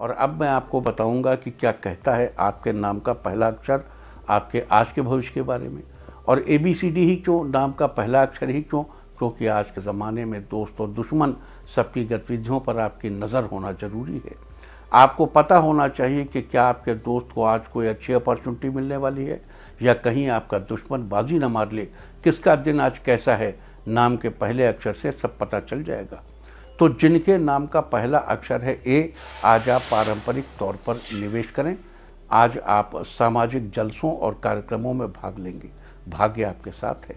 और अब मैं आपको बताऊँगा कि क्या कहता है आपके नाम का पहला अक्षर, आपके आज के भविष्य के बारे में। और ए बी सी डी ही क्यों, नाम का पहला अक्षर ही क्यों? क्योंकि आज के ज़माने में दोस्त और दुश्मन सबकी गतिविधियों पर आपकी नज़र होना ज़रूरी है। आपको पता होना चाहिए कि क्या आपके दोस्त को आज कोई अच्छी अपॉर्चुनिटी मिलने वाली है, या कहीं आपका दुश्मन बाजी न मार ले। किसका दिन आज कैसा है, नाम के पहले अक्षर से सब पता चल जाएगा। तो जिनके नाम का पहला अक्षर है ए, आज आप पारंपरिक तौर पर निवेश करें। आज आप सामाजिक जलसों और कार्यक्रमों में भाग लेंगे। भाग्य आपके साथ है।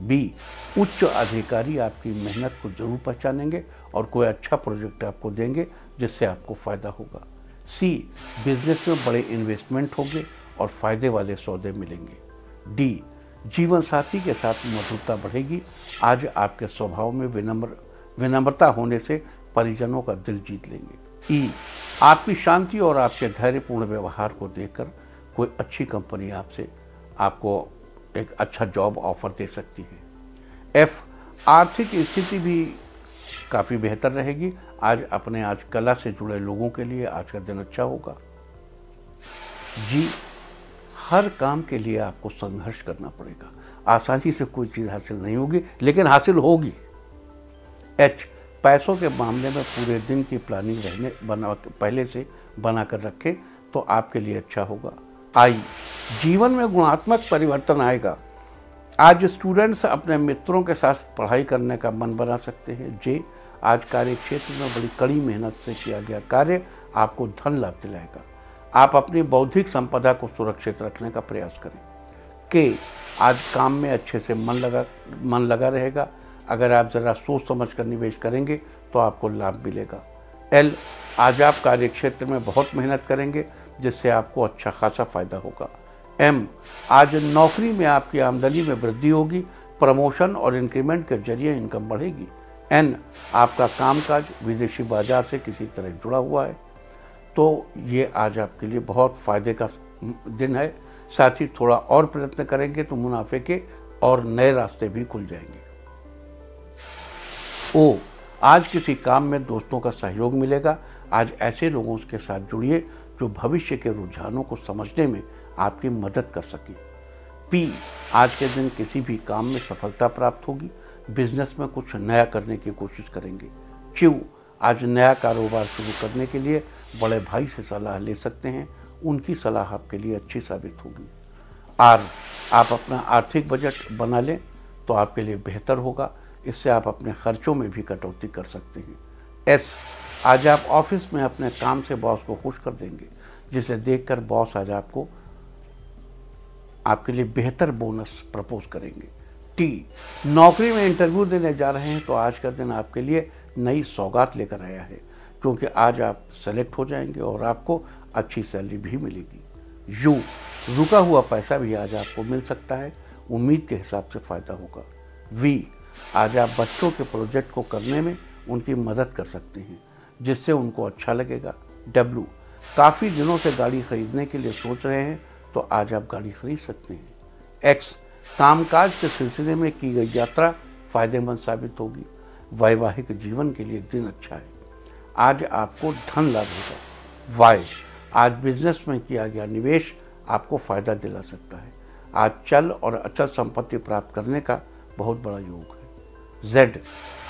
बी, उच्च अधिकारी आपकी मेहनत को ज़रूर पहचानेंगे और कोई अच्छा प्रोजेक्ट आपको देंगे जिससे आपको फ़ायदा होगा। सी, बिज़नेस में बड़े इन्वेस्टमेंट होंगे और फ़ायदे वाले सौदे मिलेंगे। डी जीवन साथी के साथ मधुरता बढ़ेगी। आज आपके स्वभाव में विनम्र विनम्रता होने से परिजनों का दिल जीत लेंगे। ई, आपकी शांति और आपके धैर्यपूर्ण व्यवहार को देखकर कोई अच्छी कंपनी आपसे, आपको एक अच्छा जॉब ऑफ़र दे सकती है। एफ़, आर्थिक स्थिति भी काफ़ी बेहतर रहेगी। आज अपने आज कला से जुड़े लोगों के लिए आज का दिन अच्छा होगा। जी, हर काम के लिए आपको संघर्ष करना पड़ेगा। आसानी से कोई चीज़ हासिल नहीं होगी, लेकिन हासिल होगी। एच पैसों के मामले में पूरे दिन की प्लानिंग रहने, बना, पहले से बना कर रखें तो आपके लिए अच्छा होगा। आई जीवन में गुणात्मक परिवर्तन आएगा। आज स्टूडेंट्स अपने मित्रों के साथ पढ़ाई करने का मन बना सकते हैं। जे, आज कार्य क्षेत्र में बड़ी कड़ी मेहनत से किया गया कार्य आपको धन लाभ दिलाएगा। आप अपनी बौद्धिक संपदा को सुरक्षित रखने का प्रयास करें। के, आज काम में अच्छे से मन लगा मन लगा रहेगा। अगर आप ज़रा सोच समझ कर निवेश करेंगे तो आपको लाभ मिलेगा। एल, आज आप कार्य क्षेत्र में बहुत मेहनत करेंगे, जिससे आपको अच्छा खासा फ़ायदा होगा। एम, आज नौकरी में आपकी आमदनी में वृद्धि होगी, प्रमोशन और इंक्रीमेंट के ज़रिए इनकम बढ़ेगी। एन, आपका कामकाज विदेशी बाज़ार से किसी तरह जुड़ा हुआ है। तो ये आज आपके लिए बहुत फ़ायदे का दिन है। साथ ही थोड़ा और प्रयत्न करेंगे तो मुनाफे के और नए रास्ते भी खुल जाएँगे। ओ, आज किसी काम में दोस्तों का सहयोग मिलेगा। आज ऐसे लोगों के साथ जुड़िए जो भविष्य के रुझानों को समझने में आपकी मदद कर सके। पी आज के दिन किसी भी काम में सफलता प्राप्त होगी। बिज़नेस में कुछ नया करने की कोशिश करेंगे। क्यू आज नया कारोबार शुरू करने के लिए बड़े भाई से सलाह ले सकते हैं। उनकी सलाह आपके लिए अच्छी साबित होगी। आर आप अपना आर्थिक बजट बना लें तो आपके लिए बेहतर होगा। इससे आप अपने खर्चों में भी कटौती कर सकते हैं। एस, आज आप ऑफ़िस में अपने काम से बॉस को खुश कर देंगे, जिसे देखकर बॉस आज आपको आपके लिए बेहतर बोनस प्रपोज करेंगे। टी, नौकरी में इंटरव्यू देने जा रहे हैं तो आज का दिन आपके लिए नई सौगात लेकर आया है, क्योंकि आज आप सेलेक्ट हो जाएँगे और आपको अच्छी सैलरी भी मिलेगी। यू, रुका हुआ पैसा भी आज आपको मिल सकता है, उम्मीद के हिसाब से फ़ायदा होगा। वी आज आप बच्चों के प्रोजेक्ट को करने में उनकी मदद कर सकते हैं, जिससे उनको अच्छा लगेगा। डब्लू काफ़ी दिनों से गाड़ी खरीदने के लिए सोच रहे हैं तो आज आप गाड़ी खरीद सकते हैं। एक्स कामकाज के सिलसिले में की गई यात्रा फ़ायदेमंद साबित होगी। वैवाहिक जीवन के लिए दिन अच्छा है। आज आपको धन लाभ होगा। वाई आज बिज़नेस में किया गया निवेश आपको फ़ायदा दिला सकता है। आज चल और अचल संपत्ति प्राप्त करने का बहुत बड़ा योग है। जेड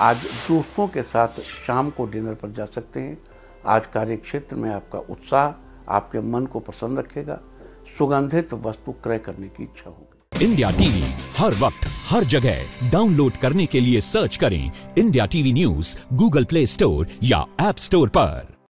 आज दोस्तों के साथ शाम को डिनर पर जा सकते हैं। आज कार्य क्षेत्र में आपका उत्साह आपके मन को प्रसन्न रखेगा। सुगंधित वस्तु क्रय करने की इच्छा होगी। इंडिया टीवी, हर वक्त, हर जगह। डाउनलोड करने के लिए सर्च करें India TV news, Google Play Store या एप स्टोर पर।